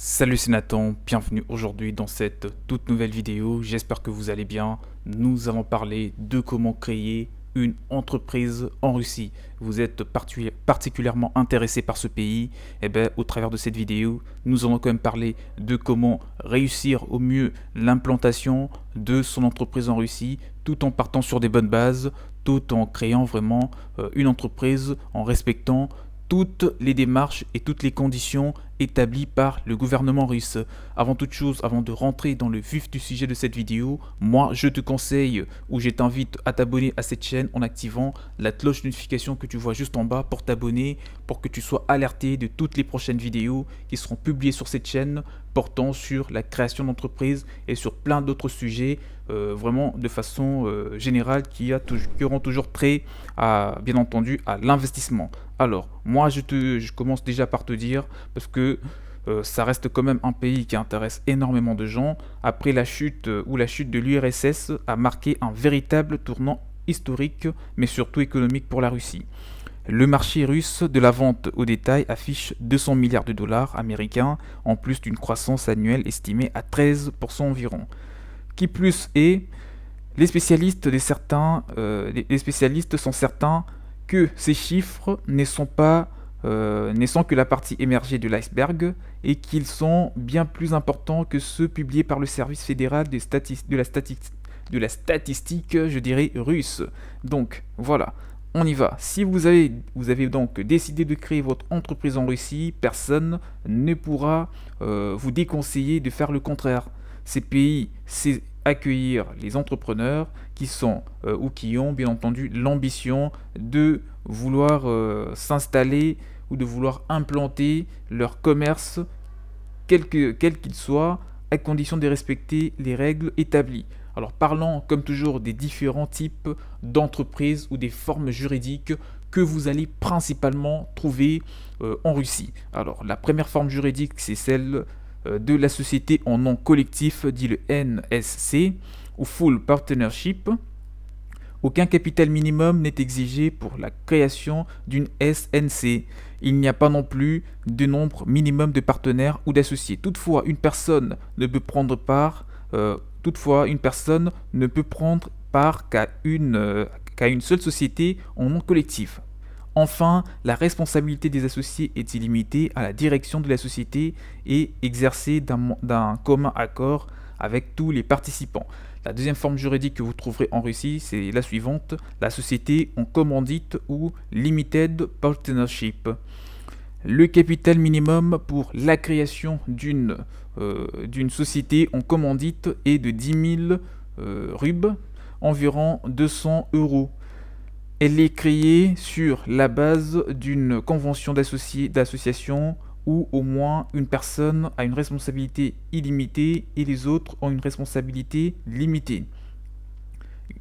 Salut c'est Nathan, bienvenue aujourd'hui dans cette toute nouvelle vidéo, j'espère que vous allez bien. Nous allons parler de comment créer une entreprise en Russie. Vous êtes particulièrement intéressé par ce pays, et eh bien au travers de cette vidéo, nous allons quand même parler de comment réussir au mieux l'implantation de son entreprise en Russie, tout en partant sur des bonnes bases, tout en créant vraiment euh, une entreprise en respectant toutes les démarches et toutes les conditions établies par le gouvernement russe. Avant toute chose, avant de rentrer dans le vif du sujet de cette vidéo, moi je te conseille ou je t'invite à t'abonner à cette chaîne en activant la cloche de notification que tu vois juste en bas pour t'abonner, pour que tu sois alerté de toutes les prochaines vidéos qui seront publiées sur cette chaîne portant sur la création d'entreprise et sur plein d'autres sujets euh, vraiment de façon euh, générale qui, qui auront toujours trait à, bien entendu, à l'investissement. Alors, moi, je, commence déjà par te dire, parce que euh, ça reste quand même un pays qui intéresse énormément de gens, après la chute ou la chute de l'URSS a marqué un véritable tournant historique, mais surtout économique pour la Russie. Le marché russe de la vente au détail affiche 200 milliards de dollars américains, en plus d'une croissance annuelle estimée à 13% environ. Qui plus est, les spécialistes, des certains, euh, les spécialistes sont certains que ces chiffres ne sont pas euh, ne sont que la partie émergée de l'iceberg et qu'ils sont bien plus importants que ceux publiés par le service fédéral de, de, la de la statistique, je dirais, russe. Donc voilà, on y va. Si vous avez, vous avez donc décidé de créer votre entreprise en Russie, personne ne pourra euh, vous déconseiller de faire le contraire. Ces pays, c'est accueillir les entrepreneurs qui sont euh, ou qui ont bien entendu l'ambition de vouloir euh, s'installer ou de vouloir implanter leur commerce, quel qu'il soit, à condition de respecter les règles établies. Alors parlons comme toujours des différents types d'entreprises ou des formes juridiques que vous allez principalement trouver euh, en Russie. Alors la première forme juridique c'est celle de la société en nom collectif, dit le NSC, ou Full Partnership. Aucun capital minimum n'est exigé pour la création d'une SNC. Il n'y a pas non plus de nombre minimum de partenaires ou d'associés. Toutefois, une personne ne peut prendre part. Euh, toutefois, une personne ne peut prendre part qu'à une, euh, qu'à une seule société en nom collectif. Enfin, la responsabilité des associés est illimitée à la direction de la société et exercée d'un commun accord avec tous les participants. La deuxième forme juridique que vous trouverez en Russie, c'est la suivante, la société en commandite ou limited partnership. Le capital minimum pour la création d'une euh, société en commandite est de 10 000 euh, rubes, environ 200 euros. Elle est créée sur la base d'une convention d'association où au moins une personne a une responsabilité illimitée et les autres ont une responsabilité limitée.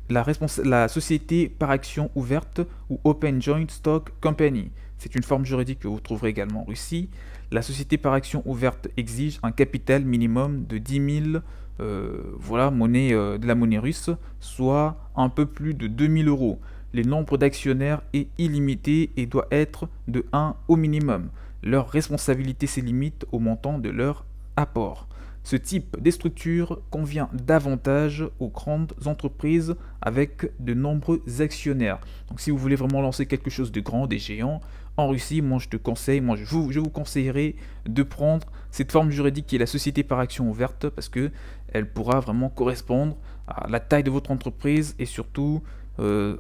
La, société par action ouverte ou Open Joint Stock Company, c'est une forme juridique que vous trouverez également en Russie. La société par action ouverte exige un capital minimum de 10 000 euh, voilà, euh, de la monnaie russe, soit un peu plus de 2000 euros le nombre d'actionnaires est illimité et doit être de 1 au minimum. Leur responsabilité se limite au montant de leur apport. Ce type de structure convient davantage aux grandes entreprises avec de nombreux actionnaires. Donc si vous voulez vraiment lancer quelque chose de grand, des géants, en Russie, moi je te conseille, moi je vous, je vous conseillerais de prendre cette forme juridique qui est la société par action ouverte parce que elle pourra vraiment correspondre à la taille de votre entreprise et surtout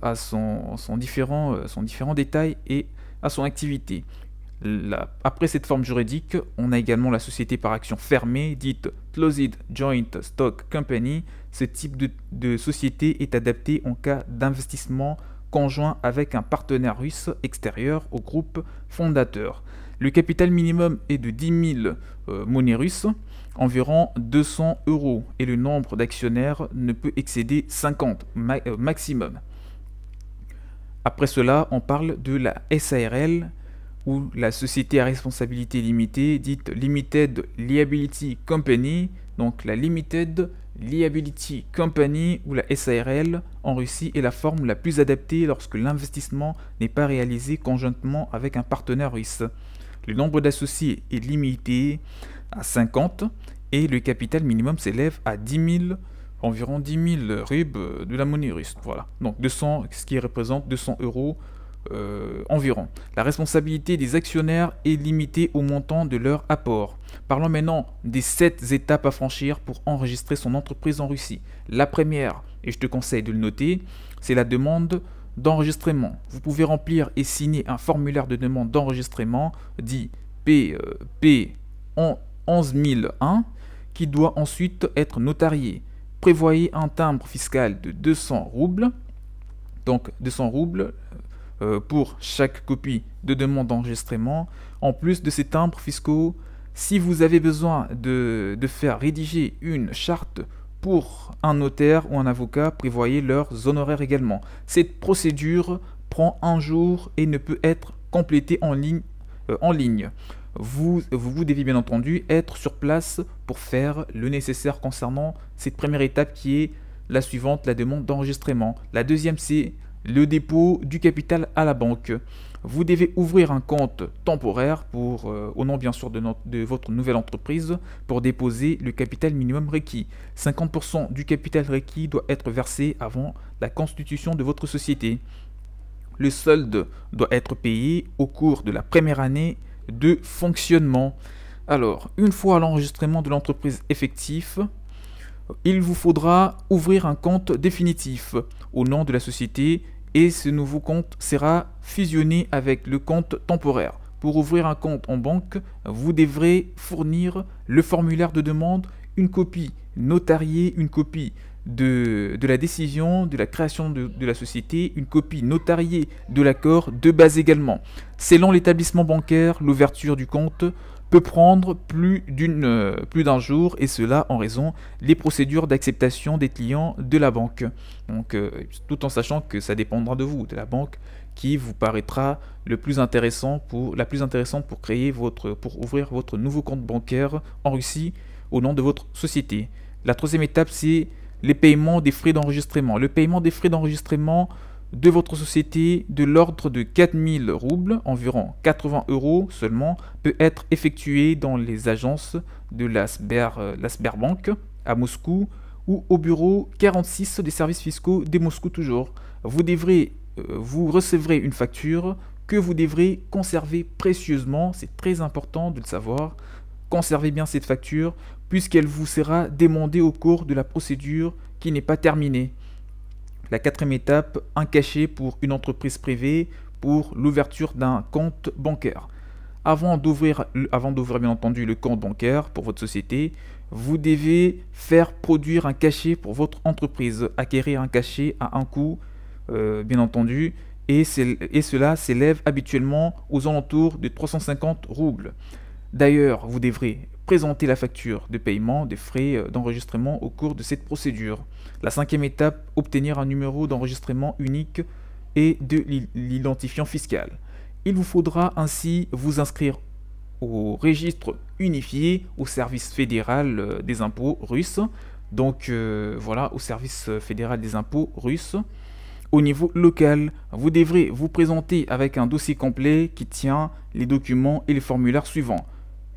à son, son, différent, euh, son différent détail et à son activité. après cette forme juridique, on a également la société par action fermée, dite Closed Joint Stock Company. Ce type de société est adapté en cas d'investissement conjoint avec un partenaire russe extérieur au groupe fondateur. Le capital minimum est de 10 000 euh, monnaies russes, environ 200 euros, et le nombre d'actionnaires ne peut excéder 50 maximum. Après cela, on parle de la SARL ou la société à responsabilité limitée, dite Limited Liability Company, donc la Limited Liability Company ou la SARL en Russie est la forme la plus adaptée lorsque l'investissement n'est pas réalisé conjointement avec un partenaire russe. Le nombre d'associés est limité. à 50 et le capital minimum s'élève à 10 000 environ 10 000 rubes de la monnaie russe. Voilà. Donc 200, ce qui représente 200 euros euh, environ. La responsabilité des actionnaires est limitée au montant de leur apport. Parlons maintenant des 7 étapes à franchir pour enregistrer son entreprise en Russie. La première, et je te conseille de le noter, c'est la demande d'enregistrement. Vous pouvez remplir et signer un formulaire de demande d'enregistrement dit P, euh, P 11001 qui doit ensuite être notarié prévoyez un timbre fiscal de 200 roubles, donc 200 roubles euh, pour chaque copie de demande d'enregistrement. En plus de ces timbres fiscaux, si vous avez besoin de, faire rédiger une charte pour un notaire ou un avocat, prévoyez leurs honoraires également. Cette procédure prend un jour et ne peut être complétée en ligne. Euh, en ligne vous, vous devez bien entendu être sur place pour faire le nécessaire concernant cette première étape qui est la suivante, la demande d'enregistrement. La deuxième, c'est le dépôt du capital à la banque. Vous devez ouvrir un compte temporaire euh, au nom bien sûr de, de, votre nouvelle entreprise pour déposer le capital minimum requis. 50% du capital requis doit être versé avant la constitution de votre société. Le solde doit être payé au cours de la première année de fonctionnement. Alors, une fois l'enregistrement de l'entreprise effectif, il vous faudra ouvrir un compte définitif au nom de la société et ce nouveau compte sera fusionné avec le compte temporaire. Pour ouvrir un compte en banque, vous devrez fournir le formulaire de demande, une copie notariée, une copie de, la décision de la création de, la société, une copie notariée de l'accord de base également. Selon l'établissement bancaire, l'ouverture du compte peut prendre euh, plus d'un jour et cela en raison des procédures d'acceptation des clients de la banque. Euh, tout en sachant que ça dépendra de vous, de la banque qui vous paraîtra le plus intéressant pour la plus intéressante pour créer votre pour ouvrir votre nouveau compte bancaire en Russie au nom de votre société. La troisième étape c'est les paiements des frais d'enregistrement. Le paiement des frais d'enregistrement de votre société de l'ordre de 4000 roubles, environ 80 euros seulement, peut être effectué dans les agences de la, euh, Sberbank à Moscou ou au bureau 46 des services fiscaux de Moscou toujours. Vous, devrez, euh, vous recevrez une facture que vous devrez conserver précieusement, c'est très important de le savoir. Conservez bien cette facture puisqu'elle vous sera demandée au cours de la procédure qui n'est pas terminée. La quatrième étape, un cachet pour une entreprise privée pour l'ouverture d'un compte bancaire. Avant d'ouvrir, bien entendu le compte bancaire pour votre société, vous devez faire produire un cachet pour votre entreprise, acquérir un cachet à un coût, euh, bien entendu, et, et cela s'élève habituellement aux alentours de 350 roubles. D'ailleurs, vous devrez présenter la facture de paiement des frais euh, d'enregistrement au cours de cette procédure. La cinquième étape, obtenir un numéro d'enregistrement unique et de l'identifiant fiscal. Il vous faudra ainsi vous inscrire au registre unifié au service fédéral euh, des impôts russes. Donc euh, voilà, au service fédéral des impôts russes. Au niveau local, vous devrez vous présenter avec un dossier complet qui tient les documents et les formulaires suivants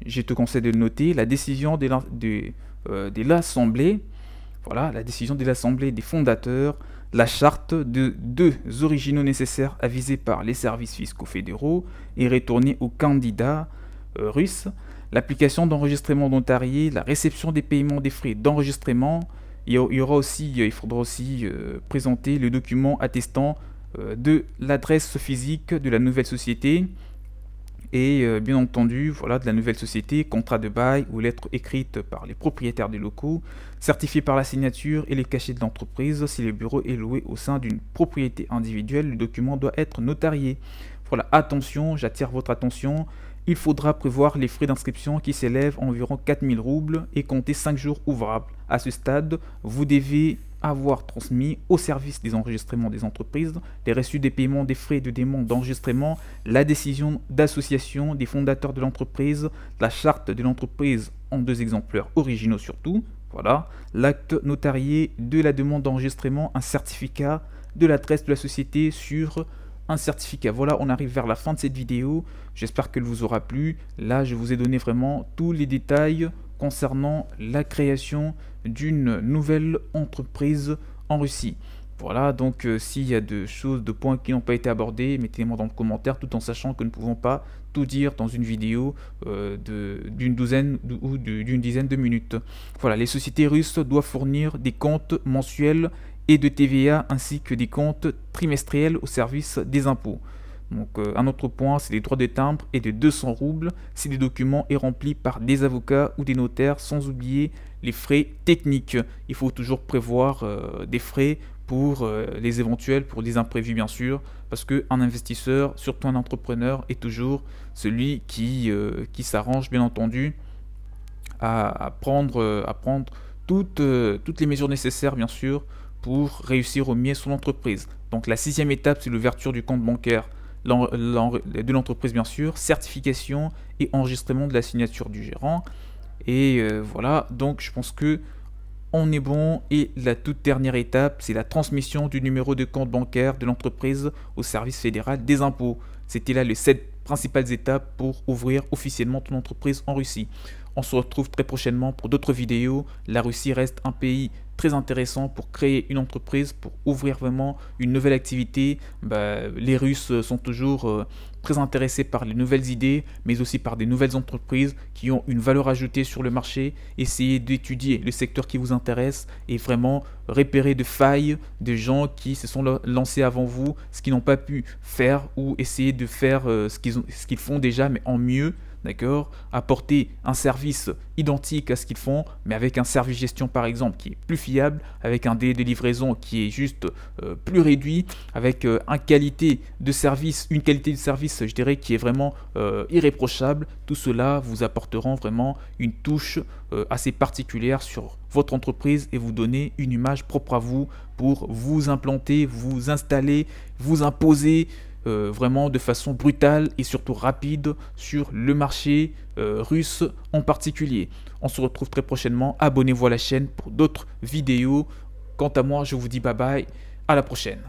je te conseille de le noter, la décision euh, de, l'Assemblée, voilà, la décision de l'Assemblée des fondateurs, la charte de deux originaux nécessaires avisés par les services fiscaux fédéraux et retournés aux candidats euh, russes, l'application d'enregistrement notarié, la réception des paiements des frais d'enregistrement, il y aura aussi, il faudra aussi euh, présenter le document attestant de l'adresse physique de la nouvelle société, et euh, bien entendu voilà de la nouvelle société, contrat de bail ou lettre écrite par les propriétaires des locaux, certifié par la signature et les cachets de l'entreprise. Si le bureau est loué au sein d'une propriété individuelle, le document doit être notarié. Voilà, attention, j'attire votre attention, il faudra prévoir les frais d'inscription qui s'élèvent à environ 4000 roubles et compter 5 jours ouvrables. À ce stade, vous devez avoir transmis au service des enregistrements des entreprises les reçus des paiements des frais de demande d'enregistrement, la décision d'association des fondateurs de l'entreprise, la charte de l'entreprise en deux exemplaires originaux surtout, voilà, l'acte notarié de la demande d'enregistrement, un certificat de l'adresse de la société sur un certificat. Voilà, on arrive vers la fin de cette vidéo. J'espère qu'elle vous aura plu. Là, je vous ai donné vraiment tous les détails concernant la création d'une nouvelle entreprise en Russie. Voilà, donc euh, s'il y a de choses, de points qui n'ont pas été abordés, mettez-moi dans le commentaire tout en sachant que nous ne pouvons pas tout dire dans une vidéo euh, d'une douzaine ou d'une dizaine de minutes. Voilà, les sociétés russes doivent fournir des comptes mensuels et de TVA ainsi que des comptes trimestriels au service des impôts. Donc euh, un autre point, c'est les droits de timbre et de 200 roubles si le document est rempli par des avocats ou des notaires, sans oublier les frais techniques. Il faut toujours prévoir des frais pour euh, les éventuels, pour les imprévus bien sûr, parce qu'un investisseur, surtout un entrepreneur, est toujours celui qui, euh, s'arrange bien entendu à, prendre, euh, à prendre toutes, toutes les mesures nécessaires bien sûr pour réussir au mieux son entreprise. Donc la sixième étape, c'est l'ouverture du compte bancaire de l'entreprise bien sûr, certification et enregistrement de la signature du gérant. Et voilà, donc je pense que on est bon. Et la toute dernière étape, c'est la transmission du numéro de compte bancaire de l'entreprise au service fédéral des impôts. C'était là les sept principales étapes pour ouvrir officiellement ton entreprise en Russie. On se retrouve très prochainement pour d'autres vidéos. La Russie reste un pays très intéressant pour créer une entreprise, pour ouvrir vraiment une nouvelle activité. Bah, les Russes sont toujours euh, très intéressés par les nouvelles idées, mais aussi par des nouvelles entreprises qui ont une valeur ajoutée sur le marché. Essayez d'étudier le secteur qui vous intéresse et vraiment repérer de failles de gens qui se sont lancés avant vous, ce qu'ils n'ont pas pu faire ou essayer de faire euh, ce qu'ils font déjà, mais en mieux d'accord Apporter un service identique à ce qu'ils font, mais avec un service gestion par exemple qui est plus fiable, avec un délai de livraison qui est juste euh, plus réduit, avec euh, un qualité de service, une qualité de service, je dirais, qui est vraiment euh, irréprochable. Tout cela vous apporteront vraiment une touche assez particulière sur votre entreprise et vous donner une image propre à vous pour vous implanter, vous installer, vous imposer euh, vraiment de façon brutale et surtout rapide sur le marché euh, russe en particulier. On se retrouve très prochainement. Abonnez-vous à la chaîne pour d'autres vidéos. Quant à moi, je vous dis bye bye. À la prochaine.